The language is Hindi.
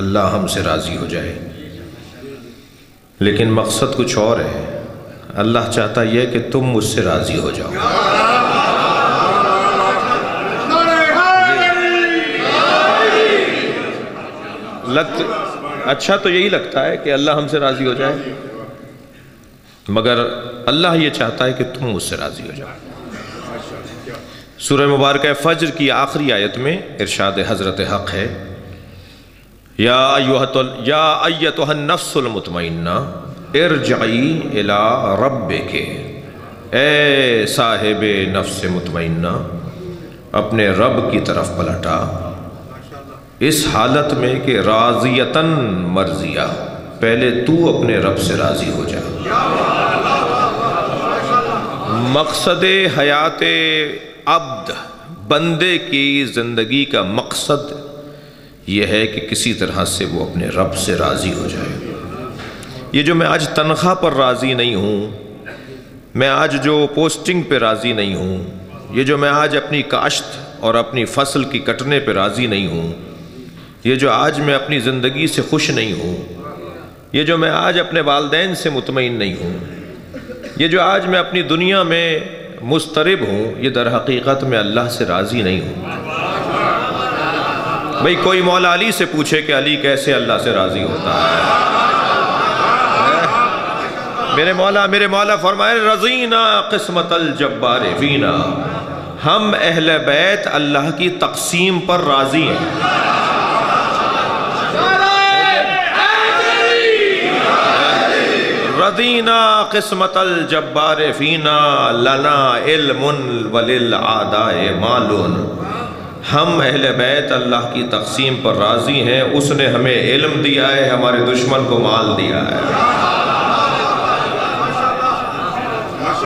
अल्लाह हमसे राज़ी हो जाए। लेकिन मकसद कुछ और है। अल्लाह चाहता यह कि तुम मुझसे राज़ी हो जाओ। लग अच्छा तो यही लगता है कि अल्लाह हमसे राज़ी हो जाए। मगर अल्लाह ये चाहता है कि तुम मुझसे राज़ी हो जाओ। सूर्य मुबारक फ़ज्र की आखिरी आयत में इरशाद हज़रत हक़ है। या या अयतुहन्नफ्सुलमुतमइन्ना इरजाई इला रब के ए साहिब नफ्स मुतमइन्ना, अपने रब की तरफ़ पलटा। इस हालत में कि राजियतन मर्जिया, पहले तू अपने रब से राज़ी हो जा। मकसद हयात अब्द, बंदे की ज़िंदगी का मकसद यह है कि किसी तरह से वो अपने रब से राज़ी हो जाए। ये जो मैं आज तनख्वाह पर राज़ी नहीं हूँ, मैं आज जो पोस्टिंग पे राज़ी नहीं हूँ, ये जो मैं आज अपनी काश्त और अपनी फ़सल की कटने पे राज़ी नहीं हूँ, ये जो आज मैं अपनी ज़िंदगी से खुश नहीं हूँ, ये जो मैं आज अपने वालदेन से मुतमिन नहीं हूँ, ये जो आज मैं अपनी दुनिया में मुस्तरब हूँ, ये दर हकीकत में अल्लाह से राज़ी नहीं हूँ। भाई, कोई मौला अली से पूछे कि अली कैसे अल्लाह से राज़ी होता है? मेरे मौला मेरे मौला फरमाए, रजीना किस्मत जब्बार वीना हम अहल बैत अल्लाह की तकसीम पर राज़ी हैं। रदीना किस्मत जब्बार फीना लना इल्मुन वलिल आदाए मालून। हम अहल बैत अल्लाह की तकसीम पर राज़ी हैं, उसने हमें इल्म दिया है, हमारे दुश्मन को माल दिया है।